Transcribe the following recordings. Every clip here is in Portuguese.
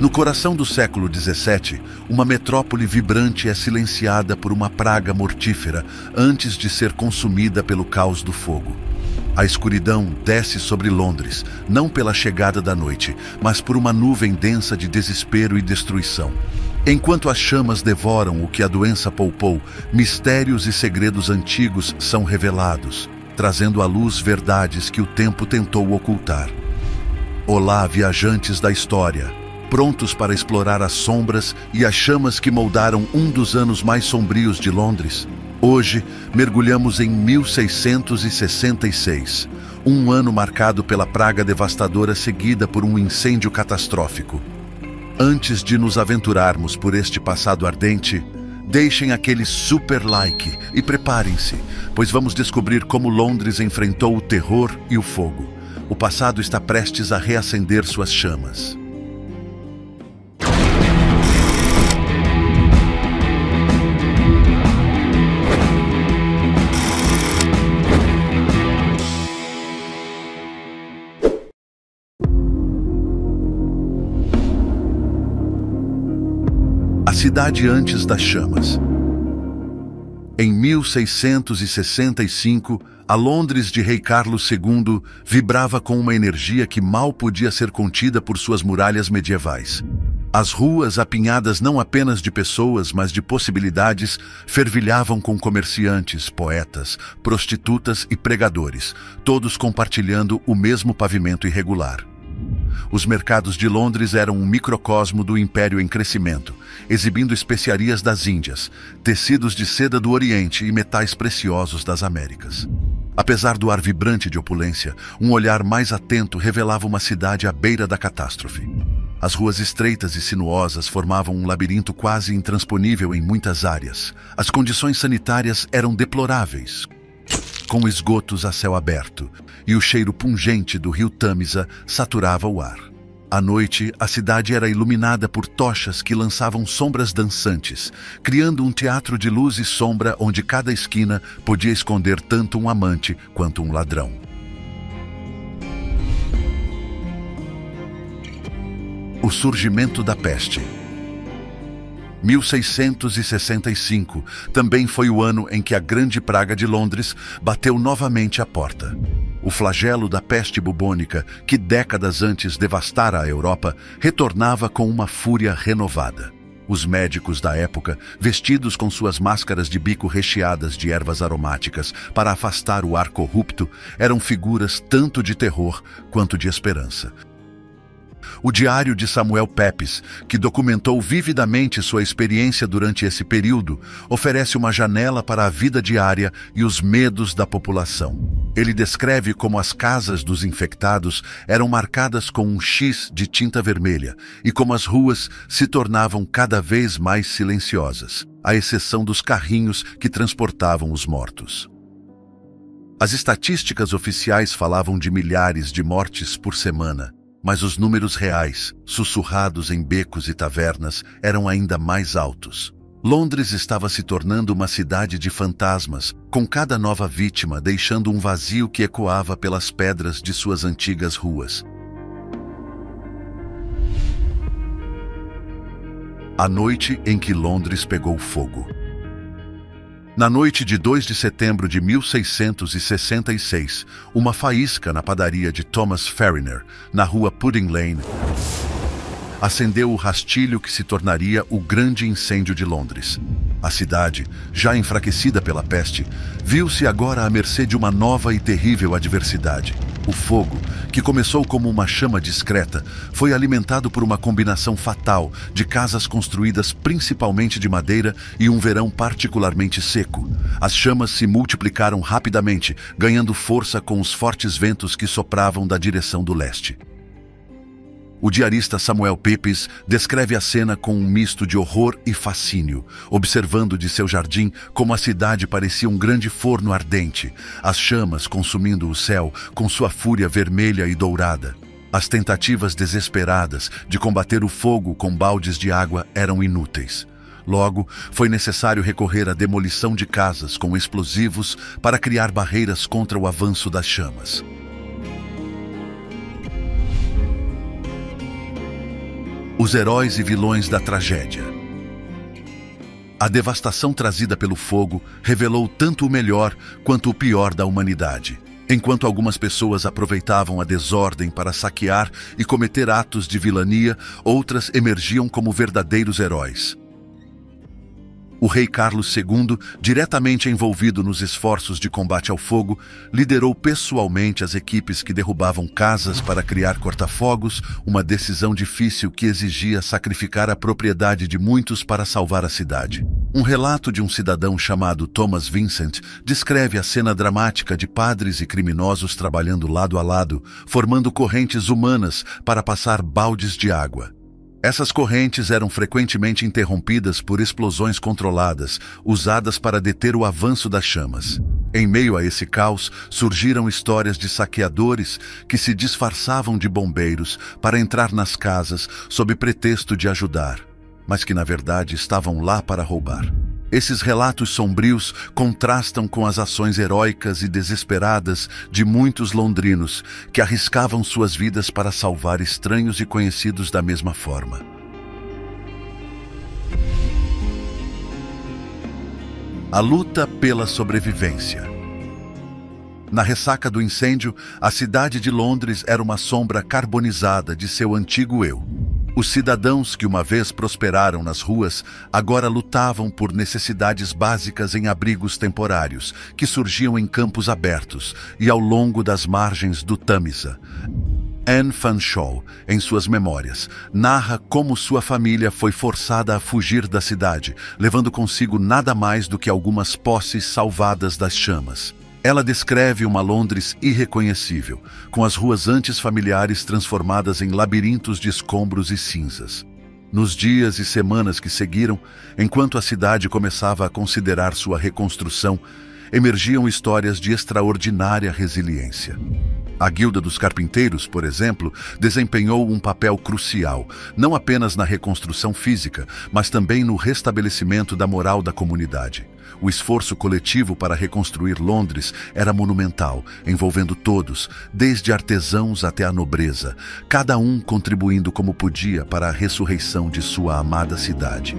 No coração do século XVII, uma metrópole vibrante é silenciada por uma praga mortífera antes de ser consumida pelo caos do fogo. A escuridão desce sobre Londres, não pela chegada da noite, mas por uma nuvem densa de desespero e destruição. Enquanto as chamas devoram o que a doença poupou, mistérios e segredos antigos são revelados, trazendo à luz verdades que o tempo tentou ocultar. Olá, viajantes da história! Prontos para explorar as sombras e as chamas que moldaram um dos anos mais sombrios de Londres. Hoje, mergulhamos em 1666, um ano marcado pela praga devastadora seguida por um incêndio catastrófico. Antes de nos aventurarmos por este passado ardente, deixem aquele super like e preparem-se, pois vamos descobrir como Londres enfrentou o terror e o fogo. O passado está prestes a reacender suas chamas. Cidade antes das chamas. Em 1665, a Londres de Rei Carlos II vibrava com uma energia que mal podia ser contida por suas muralhas medievais. As ruas, apinhadas não apenas de pessoas, mas de possibilidades, fervilhavam com comerciantes, poetas, prostitutas e pregadores, todos compartilhando o mesmo pavimento irregular. Os mercados de Londres eram um microcosmo do império em crescimento, exibindo especiarias das Índias, tecidos de seda do Oriente e metais preciosos das Américas. Apesar do ar vibrante de opulência, um olhar mais atento revelava uma cidade à beira da catástrofe. As ruas estreitas e sinuosas formavam um labirinto quase intransponível em muitas áreas. As condições sanitárias eram deploráveis, com esgotos a céu aberto, e o cheiro pungente do rio Tâmisa saturava o ar. À noite, a cidade era iluminada por tochas que lançavam sombras dançantes, criando um teatro de luz e sombra onde cada esquina podia esconder tanto um amante quanto um ladrão. O surgimento da peste. 1665 também foi o ano em que a Grande Praga de Londres bateu novamente à porta. O flagelo da peste bubônica, que décadas antes devastara a Europa, retornava com uma fúria renovada. Os médicos da época, vestidos com suas máscaras de bico recheadas de ervas aromáticas para afastar o ar corrupto, eram figuras tanto de terror quanto de esperança. O diário de Samuel Pepys, que documentou vividamente sua experiência durante esse período, oferece uma janela para a vida diária e os medos da população. Ele descreve como as casas dos infectados eram marcadas com um X de tinta vermelha e como as ruas se tornavam cada vez mais silenciosas, à exceção dos carrinhos que transportavam os mortos. As estatísticas oficiais falavam de milhares de mortes por semana, mas os números reais, sussurrados em becos e tavernas, eram ainda mais altos. Londres estava se tornando uma cidade de fantasmas, com cada nova vítima deixando um vazio que ecoava pelas pedras de suas antigas ruas. A noite em que Londres pegou fogo. Na noite de 2 de setembro de 1666, uma faísca na padaria de Thomas Fariner, na rua Pudding Lane, acendeu o rastilho que se tornaria o grande incêndio de Londres. A cidade, já enfraquecida pela peste, viu-se agora à mercê de uma nova e terrível adversidade. O fogo, que começou como uma chama discreta, foi alimentado por uma combinação fatal de casas construídas principalmente de madeira e um verão particularmente seco. As chamas se multiplicaram rapidamente, ganhando força com os fortes ventos que sopravam da direção do leste. O diarista Samuel Pepys descreve a cena com um misto de horror e fascínio, observando de seu jardim como a cidade parecia um grande forno ardente, as chamas consumindo o céu com sua fúria vermelha e dourada. As tentativas desesperadas de combater o fogo com baldes de água eram inúteis. Logo, foi necessário recorrer à demolição de casas com explosivos para criar barreiras contra o avanço das chamas. Os heróis e vilões da tragédia. A devastação trazida pelo fogo revelou tanto o melhor quanto o pior da humanidade. Enquanto algumas pessoas aproveitavam a desordem para saquear e cometer atos de vilania, outras emergiam como verdadeiros heróis. O rei Carlos II, diretamente envolvido nos esforços de combate ao fogo, liderou pessoalmente as equipes que derrubavam casas para criar corta-fogos, uma decisão difícil que exigia sacrificar a propriedade de muitos para salvar a cidade. Um relato de um cidadão chamado Thomas Vincent descreve a cena dramática de padres e criminosos trabalhando lado a lado, formando correntes humanas para passar baldes de água. Essas correntes eram frequentemente interrompidas por explosões controladas, usadas para deter o avanço das chamas. Em meio a esse caos, surgiram histórias de saqueadores que se disfarçavam de bombeiros para entrar nas casas sob pretexto de ajudar, mas que na verdade estavam lá para roubar. Esses relatos sombrios contrastam com as ações heróicas e desesperadas de muitos londrinos que arriscavam suas vidas para salvar estranhos e conhecidos da mesma forma. A luta pela sobrevivência. Na ressaca do incêndio, a cidade de Londres era uma sombra carbonizada de seu antigo eu. Os cidadãos que uma vez prosperaram nas ruas agora lutavam por necessidades básicas em abrigos temporários, que surgiam em campos abertos e ao longo das margens do Tamisa. Anne Fanshawe, em suas memórias, narra como sua família foi forçada a fugir da cidade, levando consigo nada mais do que algumas posses salvadas das chamas. Ela descreve uma Londres irreconhecível, com as ruas antes familiares transformadas em labirintos de escombros e cinzas. Nos dias e semanas que seguiram, enquanto a cidade começava a considerar sua reconstrução, emergiam histórias de extraordinária resiliência. A Guilda dos Carpinteiros, por exemplo, desempenhou um papel crucial, não apenas na reconstrução física, mas também no restabelecimento da moral da comunidade. O esforço coletivo para reconstruir Londres era monumental, envolvendo todos, desde artesãos até a nobreza, cada um contribuindo como podia para a ressurreição de sua amada cidade.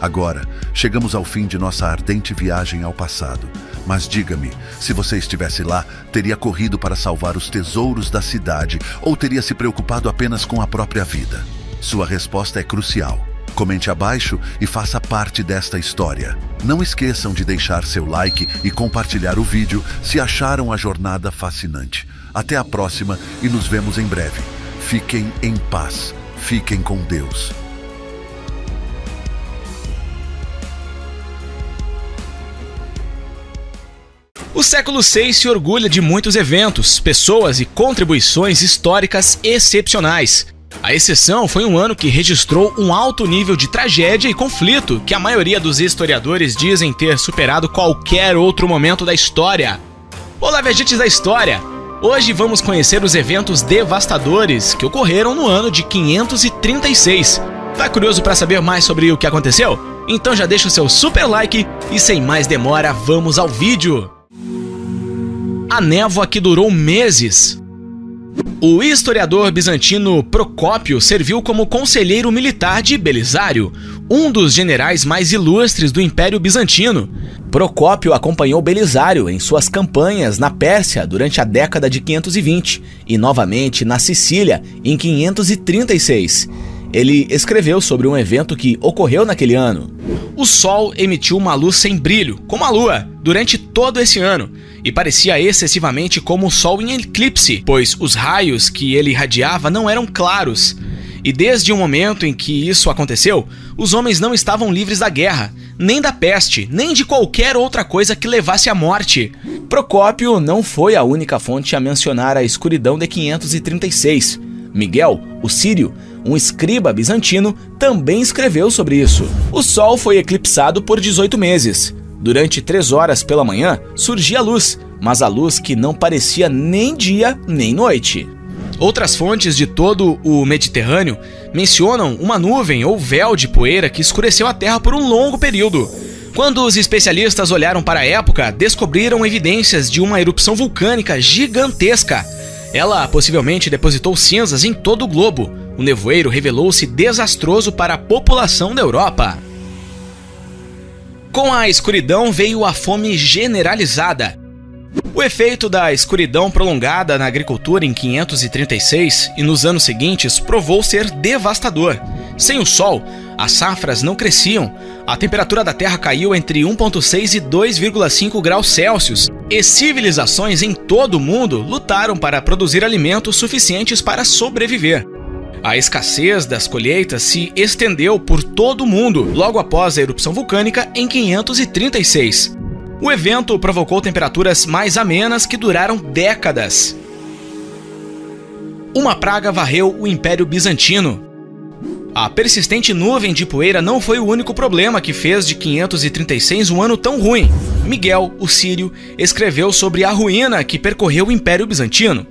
Agora, chegamos ao fim de nossa ardente viagem ao passado. Mas diga-me, se você estivesse lá, teria corrido para salvar os tesouros da cidade ou teria se preocupado apenas com a própria vida? Sua resposta é crucial. Comente abaixo e faça parte desta história. Não esqueçam de deixar seu like e compartilhar o vídeo se acharam a jornada fascinante. Até a próxima e nos vemos em breve. Fiquem em paz. Fiquem com Deus. O século VI se orgulha de muitos eventos, pessoas e contribuições históricas excepcionais. A exceção foi um ano que registrou um alto nível de tragédia e conflito que a maioria dos historiadores dizem ter superado qualquer outro momento da história. Olá, viajantes da história! Hoje vamos conhecer os eventos devastadores que ocorreram no ano de 536. Tá curioso para saber mais sobre o que aconteceu? Então já deixa o seu super like e sem mais demora, vamos ao vídeo! A névoa que durou meses. O historiador bizantino Procópio serviu como conselheiro militar de Belisário, um dos generais mais ilustres do Império Bizantino. Procópio acompanhou Belisário em suas campanhas na Pérsia durante a década de 520 e novamente na Sicília em 536. Ele escreveu sobre um evento que ocorreu naquele ano. O Sol emitiu uma luz sem brilho, como a Lua, durante todo esse ano, e parecia excessivamente como o Sol em eclipse, pois os raios que ele irradiava não eram claros. E desde o momento em que isso aconteceu, os homens não estavam livres da guerra, nem da peste, nem de qualquer outra coisa que levasse à morte. Procópio não foi a única fonte a mencionar a escuridão de 536. Miguel, o sírio, um escriba bizantino, também escreveu sobre isso. O Sol foi eclipsado por 18 meses. Durante três horas pela manhã surgia a luz, mas a luz que não parecia nem dia nem noite. Outras fontes de todo o Mediterrâneo mencionam uma nuvem ou véu de poeira que escureceu a Terra por um longo período. Quando os especialistas olharam para a época, descobriram evidências de uma erupção vulcânica gigantesca. Ela possivelmente depositou cinzas em todo o globo. O nevoeiro revelou-se desastroso para a população da Europa. Com a escuridão veio a fome generalizada. O efeito da escuridão prolongada na agricultura em 536 e nos anos seguintes provou ser devastador. Sem o sol, as safras não cresciam, a temperatura da Terra caiu entre 1,6 e 2,5 graus Celsius, e civilizações em todo o mundo lutaram para produzir alimentos suficientes para sobreviver. A escassez das colheitas se estendeu por todo o mundo logo após a erupção vulcânica em 536. O evento provocou temperaturas mais amenas que duraram décadas. Uma praga varreu o Império Bizantino. A persistente nuvem de poeira não foi o único problema que fez de 536 um ano tão ruim. Miguel, o Sírio, escreveu sobre a ruína que percorreu o Império Bizantino.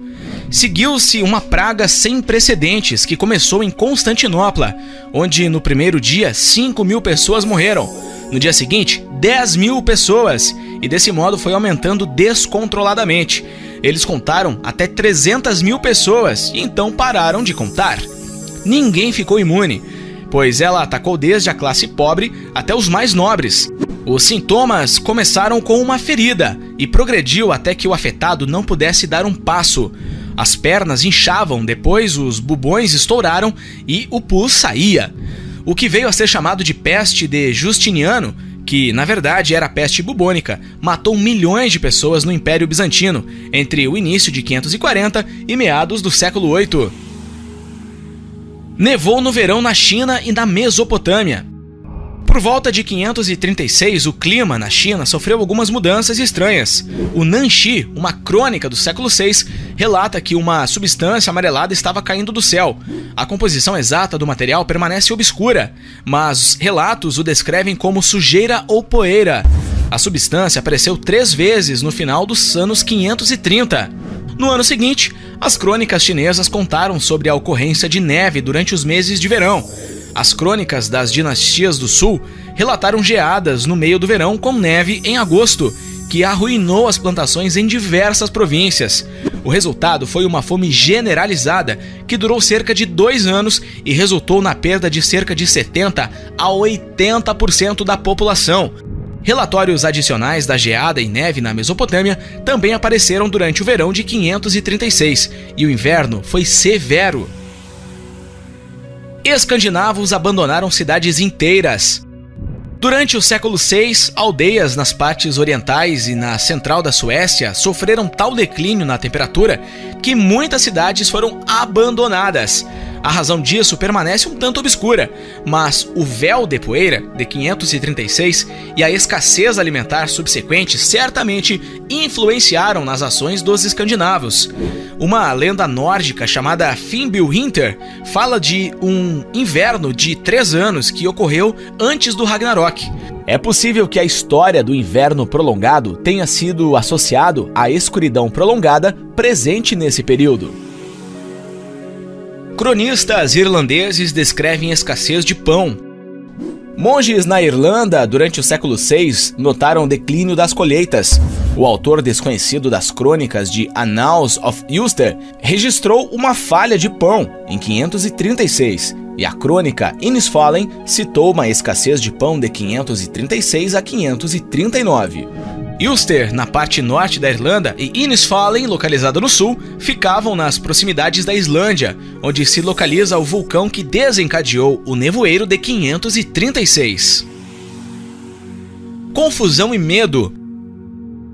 Seguiu-se uma praga sem precedentes que começou em Constantinopla, onde no primeiro dia 5 mil pessoas morreram. No dia seguinte, 10 mil pessoas, e desse modo foi aumentando descontroladamente. Eles contaram até 300 mil pessoas e então pararam de contar ninguém ficou imune, pois ela atacou desde a classe pobre até os mais nobres. Os sintomas começaram com uma ferida e progrediu até que o afetado não pudesse dar um passo. As pernas inchavam, depois os bubões estouraram e o pus saía. O que veio a ser chamado de peste de Justiniano, que na verdade era peste bubônica, matou milhões de pessoas no Império Bizantino entre o início de 540 e meados do século 8. Nevou no verão na China e na Mesopotâmia. Por volta de 536, o clima na China sofreu algumas mudanças estranhas. O Nanxi, uma crônica do século VI, relata que uma substância amarelada estava caindo do céu. A composição exata do material permanece obscura, mas relatos o descrevem como sujeira ou poeira. A substância apareceu três vezes no final dos anos 530. No ano seguinte, as crônicas chinesas contaram sobre a ocorrência de neve durante os meses de verão. As crônicas das dinastias do sul relataram geadas no meio do verão com neve em agosto, que arruinou as plantações em diversas províncias. O resultado foi uma fome generalizada que durou cerca de dois anos e resultou na perda de cerca de 70 a 80% da população. Relatórios adicionais da geada e neve na Mesopotâmia também apareceram durante o verão de 536, e o inverno foi severo. Escandinavos abandonaram cidades inteiras. Durante o século VI, aldeias nas partes orientais e na central da Suécia sofreram tal declínio na temperatura que muitas cidades foram abandonadas. A razão disso permanece um tanto obscura, mas o véu de poeira de 536 e a escassez alimentar subsequente certamente influenciaram nas ações dos escandinavos. Uma lenda nórdica chamada Fimbulwinter fala de um inverno de três anos que ocorreu antes do Ragnarok. É possível que a história do inverno prolongado tenha sido associado à escuridão prolongada presente nesse período. Cronistas irlandeses descrevem escassez de pão. Monges na Irlanda, durante o século VI, notaram o declínio das colheitas. O autor desconhecido das crônicas de Annals of Ulster registrou uma falha de pão em 536, e a crônica Innisfallen citou uma escassez de pão de 536 a 539. Ulster, na parte norte da Irlanda, e Innisfallen, localizada no sul, ficavam nas proximidades da Islândia, onde se localiza o vulcão que desencadeou o nevoeiro de 536. Confusão e medo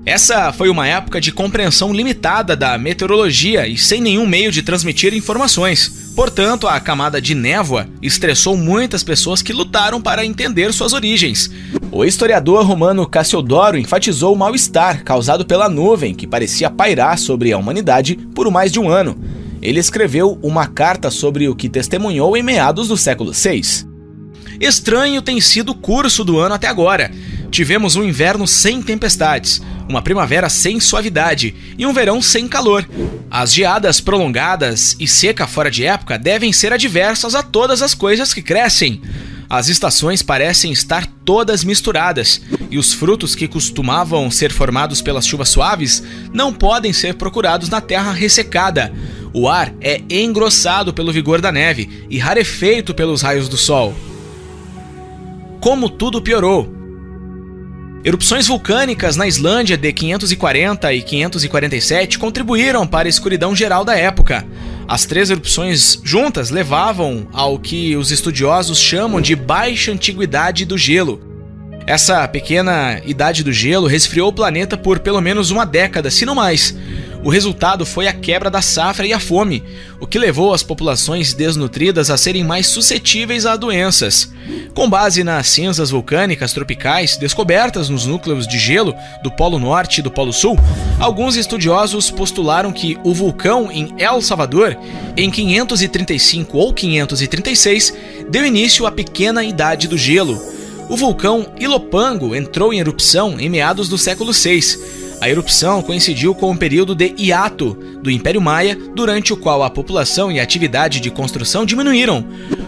essa foi uma época de compreensão limitada da meteorologia e sem nenhum meio de transmitir informações. Portanto, a camada de névoa estressou muitas pessoas que lutaram para entender suas origens. O historiador romano Cassiodoro enfatizou o mal-estar causado pela nuvem que parecia pairar sobre a humanidade por mais de um ano. Ele escreveu uma carta sobre o que testemunhou em meados do século VI. Estranho tem sido o curso do ano até agora. Tivemos um inverno sem tempestades, uma primavera sem suavidade e um verão sem calor. As geadas prolongadas e seca fora de época devem ser adversas a todas as coisas que crescem. As estações parecem estar todas misturadas, e os frutos que costumavam ser formados pelas chuvas suaves não podem ser procurados na terra ressecada. O ar é engrossado pelo vigor da neve e rarefeito pelos raios do sol. Como tudo piorou, Erupções vulcânicas na Islândia de 540 e 547 contribuíram para a escuridão geral da época. As três erupções juntas levavam ao que os estudiosos chamam de baixa antiguidade do gelo. Essa pequena idade do gelo resfriou o planeta por pelo menos uma década, se não mais. O resultado foi a quebra da safra e a fome, o que levou as populações desnutridas a serem mais suscetíveis a doenças. Com base nas cinzas vulcânicas tropicais descobertas nos núcleos de gelo do Polo Norte e do Polo Sul, alguns estudiosos postularam que o vulcão em El Salvador, em 535 ou 536, deu início à pequena idade do gelo. O vulcão Ilopango entrou em erupção em meados do século VI a erupção coincidiu com o período de hiato do Império Maia, durante o qual a população e a atividade de construção diminuíram.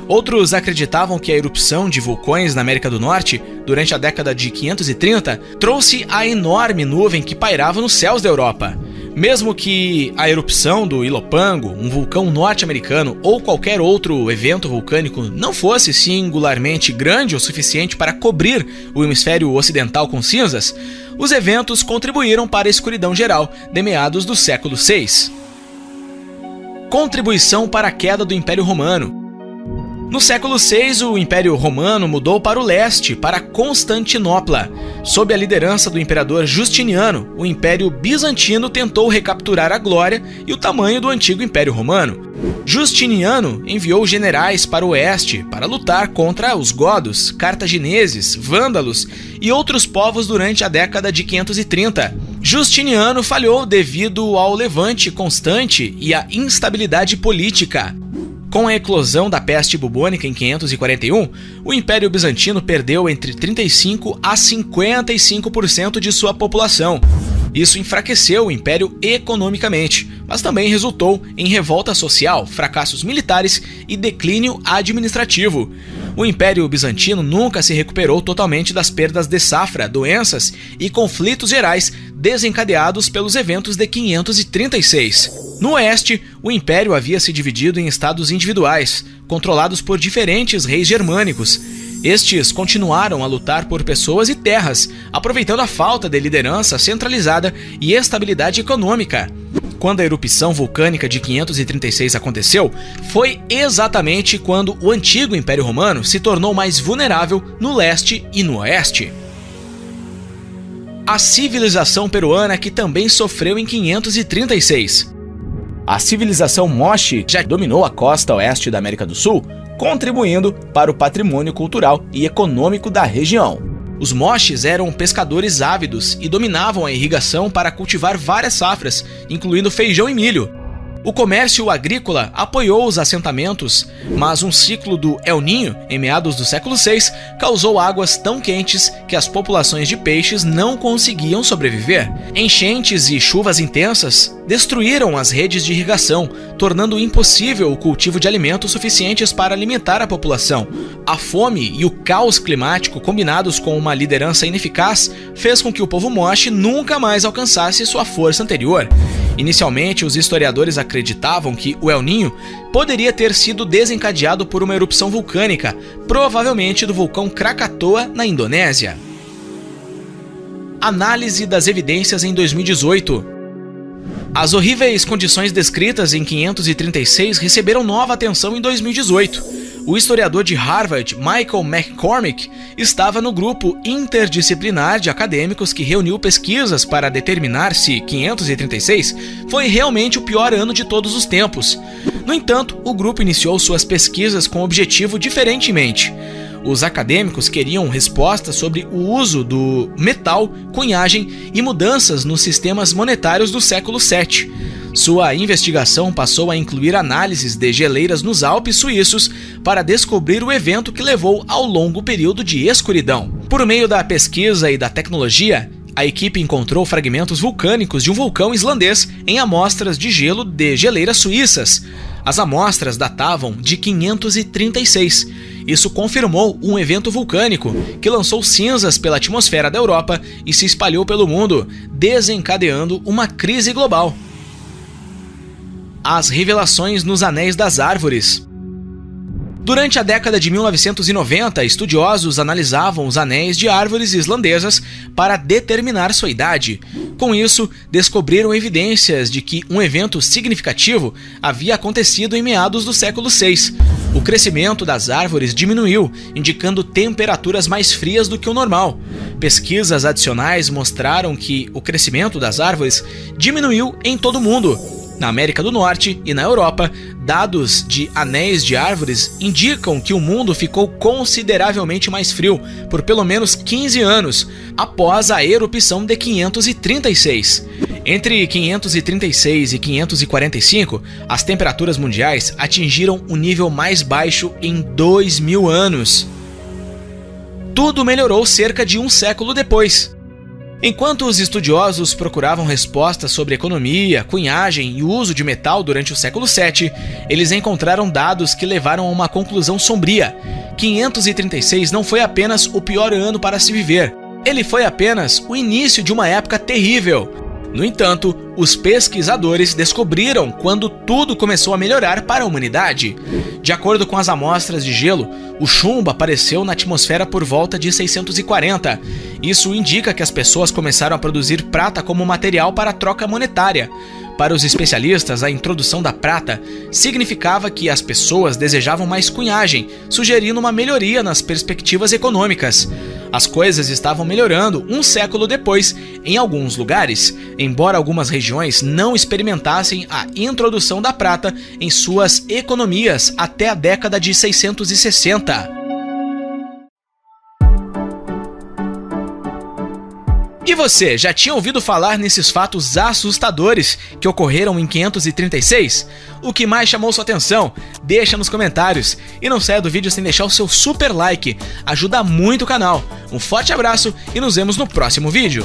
Outros acreditavam que a erupção de vulcões na América do Norte, durante a década de 530, trouxe a enorme nuvem que pairava nos céus da Europa. Mesmo que a erupção do Ilopango, um vulcão norte-americano ou qualquer outro evento vulcânico não fosse singularmente grande o suficiente para cobrir o hemisfério ocidental com cinzas, os eventos contribuíram para a escuridão geral de meados do século VI. Contribuição para a queda do Império Romano. No século VI, o Império Romano mudou para o leste, para Constantinopla. Sob a liderança do imperador Justiniano, o Império Bizantino tentou recapturar a glória e o tamanho do antigo Império Romano. Justiniano enviou generais para o oeste para lutar contra os godos, cartagineses, vândalos e outros povos durante a década de 530. Justiniano falhou devido ao levante constante e à instabilidade política. Com a eclosão da peste bubônica em 541, o Império Bizantino perdeu entre 35 a 55% de sua população. Isso enfraqueceu o império economicamente, mas também resultou em revolta social, fracassos militares e declínio administrativo. O Império Bizantino nunca se recuperou totalmente das perdas de safra, doenças e conflitos gerais desencadeados pelos eventos de 536. No oeste, o império havia se dividido em estados individuais, controlados por diferentes reis germânicos. Estes continuaram a lutar por pessoas e terras, aproveitando a falta de liderança centralizada e estabilidade econômica. Quando a erupção vulcânica de 536 aconteceu, foi exatamente quando o antigo Império Romano se tornou mais vulnerável no leste e no oeste. A civilização peruana que também sofreu em 536. A civilização Moche já dominou a costa oeste da América do Sul, contribuindo para o patrimônio cultural e econômico da região. Os Moches eram pescadores ávidos e dominavam a irrigação para cultivar várias safras, incluindo feijão e milho. O comércio agrícola apoiou os assentamentos, mas um ciclo do El Ninho, em meados do século VI, causou águas tão quentes que as populações de peixes não conseguiam sobreviver. Enchentes e chuvas intensas destruíram as redes de irrigação, tornando impossível o cultivo de alimentos suficientes para alimentar a população. A fome e o caos climático, combinados com uma liderança ineficaz, fez com que o povo Moche nunca mais alcançasse sua força anterior. Inicialmente, os historiadores acreditavam que o El Ninho poderia ter sido desencadeado por uma erupção vulcânica, provavelmente do vulcão Krakatoa, na Indonésia. Análise das evidências em 2018. As horríveis condições descritas em 536 receberam nova atenção em 2018 o historiador de Harvard, Michael McCormick, estava no grupo interdisciplinar de acadêmicos que reuniu pesquisas para determinar se 536 foi realmente o pior ano de todos os tempos. No entanto, o grupo iniciou suas pesquisas com objetivo diferentemente. Os acadêmicos queriam respostas sobre o uso do metal, cunhagem e mudanças nos sistemas monetários do século VII. Sua investigação passou a incluir análises de geleiras nos Alpes suíços para descobrir o evento que levou ao longo período de escuridão. Por meio da pesquisa e da tecnologia, a equipe encontrou fragmentos vulcânicos de um vulcão islandês em amostras de gelo de geleiras suíças. As amostras datavam de 536 Isso confirmou um evento vulcânico que lançou cinzas pela atmosfera da Europa e se espalhou pelo mundo, desencadeando uma crise global. As revelações nos Anéis das Árvores. Durante a década de 1990, estudiosos analisavam os anéis de árvores islandesas para determinar sua idade. Com isso, descobriram evidências de que um evento significativo havia acontecido em meados do século VI. O crescimento das árvores diminuiu, indicando temperaturas mais frias do que o normal. Pesquisas adicionais mostraram que o crescimento das árvores diminuiu em todo o mundo, na América do Norte e na Europa, dados de anéis de árvores indicam que o mundo ficou consideravelmente mais frio por pelo menos 15 anos após a erupção de 536. Entre 536 e 545, as temperaturas mundiais atingiram o nível mais baixo em 2 mil anos. Tudo melhorou cerca de um século depois. Enquanto os estudiosos procuravam respostas sobre economia, cunhagem e uso de metal durante o século VII, eles encontraram dados que levaram a uma conclusão sombria. 536 não foi apenas o pior ano para se viver, ele foi apenas o início de uma época terrível. No entanto, os pesquisadores descobriram quando tudo começou a melhorar para a humanidade. De acordo com as amostras de gelo, o chumbo apareceu na atmosfera por volta de 640. Isso indica que as pessoas começaram a produzir prata como material para troca monetária. Para os especialistas, a introdução da prata significava que as pessoas desejavam mais cunhagem, sugerindo uma melhoria nas perspectivas econômicas. As coisas estavam melhorando um século depois em alguns lugares, embora algumas regiões não experimentassem a introdução da prata em suas economias até a década de 660. Você, já tinha ouvido falar nesses fatos assustadores que ocorreram em 536? O que mais chamou sua atenção? Deixa nos comentários. E não saia do vídeo sem deixar o seu super like, ajuda muito o canal. Um forte abraço e nos vemos no próximo vídeo.